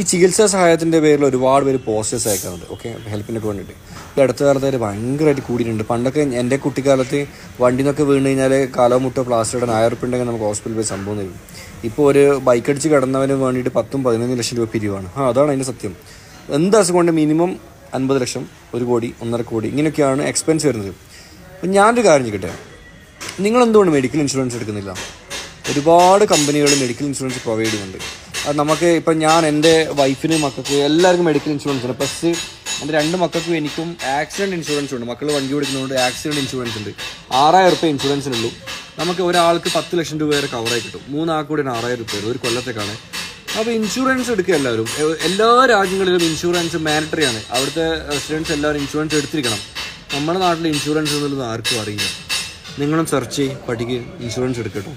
ഈ ചികിത്സാ സഹായത്തിന്റെ പേരിൽ ഒരുപാട് പേര് പോസ്റ്റേഴ്സ് അയക്കാറുണ്ട് ഓക്കെ ഹെൽപ്പിനൊക്കെ വേണ്ടിയിട്ട്. ഇപ്പോൾ അടുത്ത കാലത്ത് അവർ ഭയങ്കരമായിട്ട് കൂടിയിട്ടുണ്ട്. പണ്ടൊക്കെ എന്റെ കുട്ടിക്കാലത്ത് വണ്ടി നിന്നൊക്കെ വീണ് കഴിഞ്ഞാൽ കാലോ മുട്ടോ ഉറുപ്പിക ഉണ്ടെങ്കിൽ നമുക്ക് ഹോസ്പിറ്റലിൽ പോയി സംഭവം തരും. ഇപ്പോൾ ഒരു ബൈക്ക് അടിച്ച് കിടന്നവന് വേണ്ടിയിട്ട് പത്തും പതിനൊന്ന് ലക്ഷം രൂപ പിരിവാണ്. ആ അതാണ് അതിന്റെ സത്യം. എന്ത് അസുഖം കൊണ്ട് മിനിമം അൻപത് ലക്ഷം ഒരു കോടി ഒന്നര കോടി ഇങ്ങനെയൊക്കെയാണ് എക്സ്പെൻസ് വരുന്നത്. അപ്പം ഞാനൊരു കാര്യം ചെയ്യട്ടെ നിങ്ങൾ എന്തുകൊണ്ട് മെഡിക്കൽ ഇൻഷുറൻസ് എടുക്കുന്നില്ല? ഒരുപാട് കമ്പനികൾ മെഡിക്കൽ ഇൻഷുറൻസ് പ്രൊവൈഡ് ചെയ്യുന്നുണ്ട്. അത് നമുക്ക് ഇപ്പം ഞാൻ എന്റെ വൈഫിന് മക്കൾക്ക് എല്ലാവർക്കും മെഡിക്കൽ ഇൻഷുറൻസ് ഉണ്ട്. പ്ലസ് എന്റെ രണ്ട് മക്കൾക്കും എനിക്കും ആക്സിഡന്റ് ഇൻഷുറൻസ് ഉണ്ട്. മക്കൾ വണ്ടി ഓടിക്കുന്നതുകൊണ്ട് ആക്സിഡന്റ് ഇൻഷുറൻസ് ഉണ്ട്. ആറായിരം റുപ്യ ഇൻഷുറൻസിനുള്ളൂ നമുക്ക് ഒരാൾക്ക് പത്ത് ലക്ഷം രൂപ വരെ കവറായി കിട്ടും. മൂന്നാൾക്ക് കൂടി ആറായിരം റുപ്യ ഒരു കൊല്ലത്തേക്കാണ്. അപ്പോൾ ഇൻഷുറൻസ് എടുക്കുക എല്ലാവരും. എല്ലാ രാജ്യങ്ങളിലും ഇൻഷുറൻസ് മാനിറ്ററി ആണ്. അവിടുത്തെ റെസിഡൻസ് എല്ലാവരും ഇൻഷുറൻസ് എടുത്തിരിക്കണം. നമ്മുടെ നാട്ടിൽ ഇൻഷുറൻസ് എന്നുള്ളത് ആർക്കും അറിയില്ല. നിങ്ങളും സെർച്ച് ചെയ്ത് പഠിക്കുക ഇൻഷുറൻസ് എടുക്കട്ടോ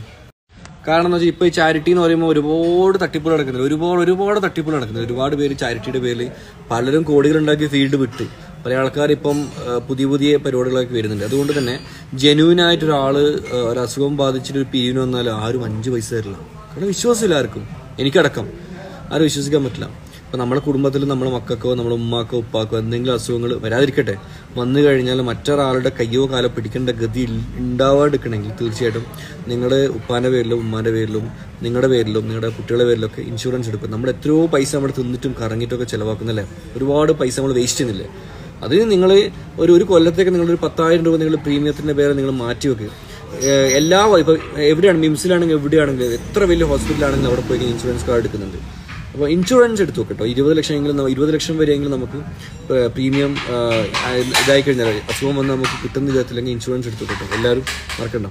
കാരണം എന്ന് വെച്ചാൽ ഇപ്പോൾ ഈ ചാരിറ്റി എന്ന് പറയുമ്പോൾ ഒരുപാട് തട്ടിപ്പുകൾ നടക്കുന്നുണ്ട്. ഒരുപാട് ഒരുപാട് തട്ടിപ്പുകൾ നടക്കുന്നുണ്ട്. ഒരുപാട് പേര് ചാരിറ്റിയുടെ പേരിൽ പലരും കോടികൾ ഉണ്ടാക്കി ഫീൽഡ് വിട്ട് പല ആൾക്കാർ ഇപ്പം പുതിയ പുതിയ പരിപാടികളൊക്കെ വരുന്നുണ്ട്. അതുകൊണ്ട് തന്നെ ജെനുവിനായിട്ട് ആയിട്ട് ഒരാൾ ഒരു അസുഖം ബാധിച്ചിട്ട് ഒരു പിരിവിന് വന്നാൽ ആരും അഞ്ച് പൈസ തരില്ല. കാരണം വിശ്വാസമില്ല ആർക്കും. എനിക്കടക്കം. ആരും വിശ്വസിക്കാൻ പറ്റില്ല. അപ്പോൾ നമ്മുടെ കുടുംബത്തിൽ നമ്മുടെ മക്കൾക്കോ നമ്മുടെ ഉമ്മാക്കോ ഉപ്പാക്കോ എന്തെങ്കിലും അസുഖങ്ങൾ വരാതിരിക്കട്ടെ. വന്നു കഴിഞ്ഞാൽ മറ്റൊരാളുടെ കയ്യോ കാലോ പിടിക്കേണ്ട ഗതി ഉണ്ടാവാതിരിക്കണമെങ്കിൽ തീർച്ചയായിട്ടും നിങ്ങളുടെ ഉപ്പാന്റെ പേരിലും ഉമ്മാന്റെ പേരിലും നിങ്ങളുടെ പേരിലും നിങ്ങളുടെ കുട്ടികളുടെ പേരിലൊക്കെ ഇൻഷുറൻസ് എടുക്കും. നമ്മൾ എത്രയോ പൈസ നമ്മൾ തിന്നിട്ടും കറങ്ങിയിട്ടൊക്കെ ചിലവാക്കുന്നല്ലേ? ഒരുപാട് പൈസ നമ്മൾ വേസ്റ്റ് ചെയ്യുന്നില്ലേ? അതിന് നിങ്ങൾ ഒരു ഒരു കൊല്ലത്തേക്ക് നിങ്ങളൊരു പത്തായിരം രൂപ നിങ്ങൾ പ്രീമിയത്തിന്റെ പേരെ നിങ്ങൾ മാറ്റി വെക്കുക എല്ലാ ഇപ്പോൾ എവിടെയാണ് മിംസിലാണെങ്കിൽ എവിടെയാണെങ്കിലും എത്ര വലിയ ഹോസ്പിറ്റലാണെങ്കിലും അവിടെ പോയി ഇൻഷുറൻസ് കാർഡ് എടുക്കുന്നുണ്ട്. അപ്പോൾ ഇൻഷുറൻസ് എടുത്തു കേട്ടോ ഇരുപത് ലക്ഷം എങ്കിലും ന- ഇരുപത് ലക്ഷം വരെയെങ്കിലും നമുക്ക് പ്രീമിയം ഇതായി കഴിഞ്ഞാൽ അസുഖം വന്ന് നമുക്ക് കിട്ടുന്ന വിധത്തിലെങ്കിൽ ഇൻഷുറൻസ് എടുത്തു കേട്ടോ എല്ലാവരും മറക്കണ്ട.